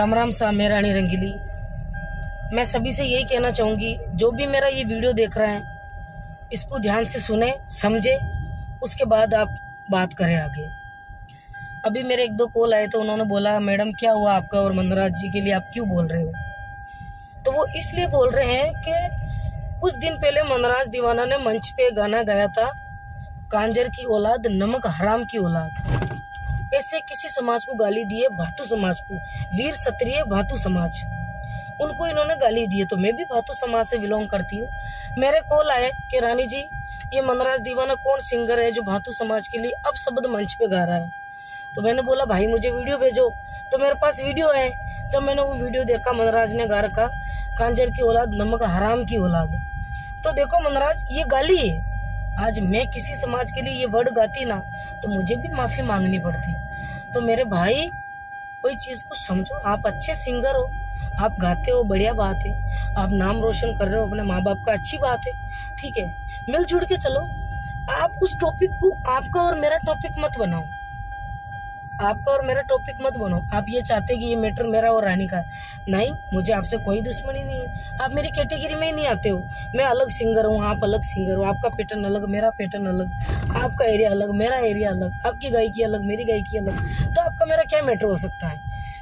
राम राम सा मैं रानी रंगीली। मैं सभी से यही कहना चाहूँगी, जो भी मेरा ये वीडियो देख रहे हैं, इसको ध्यान से सुने, समझे, उसके बाद आप बात करें आगे। अभी मेरे एक दो कॉल आए तो उन्होंने बोला, मैडम, क्या हुआ आपका और मंदराज जी के लिए आप क्यों बोल रहे हो? तो वो इसलिए बोल रहे हैं कि कुछ दिन पहले मनराज दीवाना ने मंच पे गाना गाया था, कांजर की औलाद, नमक हराम की औलाद। ऐसे किसी समाज को गाली दिए भातु समाज को। वीर क्षत्रिय, भातु समाज। उनको इन्होंने गाली दी है तो मैं भी भातु समाज से बिलोंग करती हूँ। मेरे कॉल आए कि, रानी जी, ये मनराज दीवाना कौन सिंगर है जो भातु समाज के लिए अब शब्द मंच पे गा रहा है? तो मैंने बोला, भाई, मुझे वीडियो भेजो। तो मेरे पास वीडियो है। जब मैंने वो वीडियो देखा, मनराज ने गा रखा कांजर की औलाद, नमक हराम की औलाद। तो देखो, मनराज, ये गाली है। आज मैं किसी समाज के लिए ये वर्ड गाती ना तो मुझे भी माफ़ी मांगनी पड़ती। तो मेरे भाई, कोई चीज़ को समझो, आप अच्छे सिंगर हो, आप गाते हो, बढ़िया बात है। आप नाम रोशन कर रहे हो, अपने माँ बाप का, अच्छी बात है। ठीक है, मिलजुल के चलो। आप उस टॉपिक को आपका और मेरा टॉपिक मत बनाओ। आपका और मेरा टॉपिक मत बनो। आप ये चाहते कि ये मैटर मेरा और रानी का। नहीं, मुझे आपसे कोई दुश्मनी नहीं है। आप मेरी कैटेगरी में ही नहीं आते हो। मैं अलग सिंगर हूँ, आप अलग सिंगर हो। आपका पैटर्न अलग, मेरा पैटर्न अलग। आपका एरिया अलग, मेरा एरिया अलग। आपकी गायकी अलग, मेरी गायकी अलग। तो आपका मेरा क्या मैटर हो सकता है?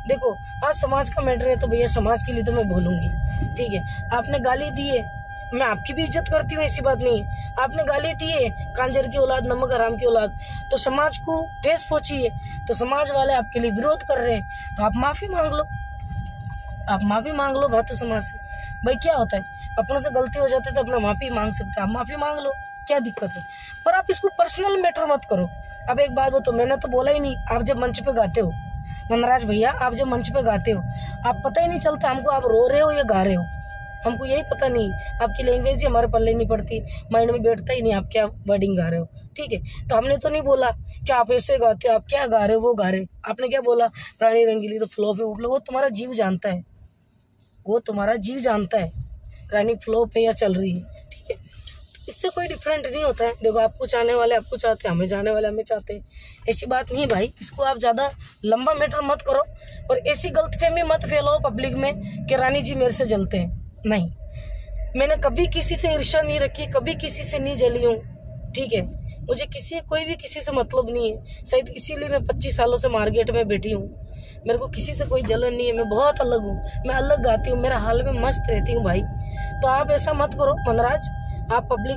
देखो, आज समाज का मैटर है तो भैया समाज के लिए तो मैं बोलूँगी। ठीक है? आपने गाली दी है। मैं आपकी भी इज़्ज़त करती हूँ, ऐसी बात नहीं है। आपने गाली दी है, कांजर की औलाद, नमक हराम की औलाद। तो समाज को ठेस पहुँची है तो समाज वाले आपके लिए विरोध कर रहे हैं तो आप माफ़ी मांग लो। आप माफ़ी मांग लो भातु समाज से। भाई, क्या होता है? अपनों से गलती हो जाती है तो अपना माफ़ी मांग सकते हैं। आप माफ़ी मांग लो, क्या दिक्कत है? पर आप इसको पर्सनल मैटर मत करो। अब एक बात हो तो मैंने तो बोला ही नहीं, आप जब मंच पे गाते हो, मनराज भैया, आप जब मंच पे गाते हो, आप पता ही नहीं चलता हमको आप रो रहे हो या गा रहे हो। हमको यही पता नहीं, आपकी लैंग्वेज ही हमारे पल्ले नहीं पड़ती। माइंड में बैठता ही नहीं, आप क्या वर्डिंग गा रहे हो? ठीक है? तो हमने तो नहीं बोला कि आप ऐसे गाते हो, आप क्या गा रहे हो, वो गा रहे आपने क्या बोला? प्राणी रंगीली तो फ्लो पे उपलो वो तुम्हारा जीव जानता है। वो तुम्हारा जीव जानता है। रानी फ्लो पे या चल रही है, ठीक है? इससे कोई डिफरेंट नहीं होता है। देखो, आपको चाहने वाले आपको चाहते हैं, हमें जाने वाले हमें चाहते हैं। ऐसी बात नहीं भाई। इसको आप ज़्यादा लंबा मैटर मत करो और ऐसी गलतफहमी मत फैलाओ पब्लिक में कि रानी जी मेरे से जलते हैं। नहीं। मैंने कभी किसी से ईर्षा नहीं रखी, कभी किसी से नहीं जली हूँ। ठीक है? मुझे किसी, कोई भी किसी से मतलब नहीं है। शायद इसीलिए मैं पच्चीस सालों से मार्केट में बैठी हूँ। मेरे को किसी से कोई जलन नहीं है। मैं बहुत अलग हूँ। मैं अलग गाती हूँ। मेरा हाल में मस्त रहती हूँ भाई। तो आप ऐसा मत करो, मनराज। आप पब्लिक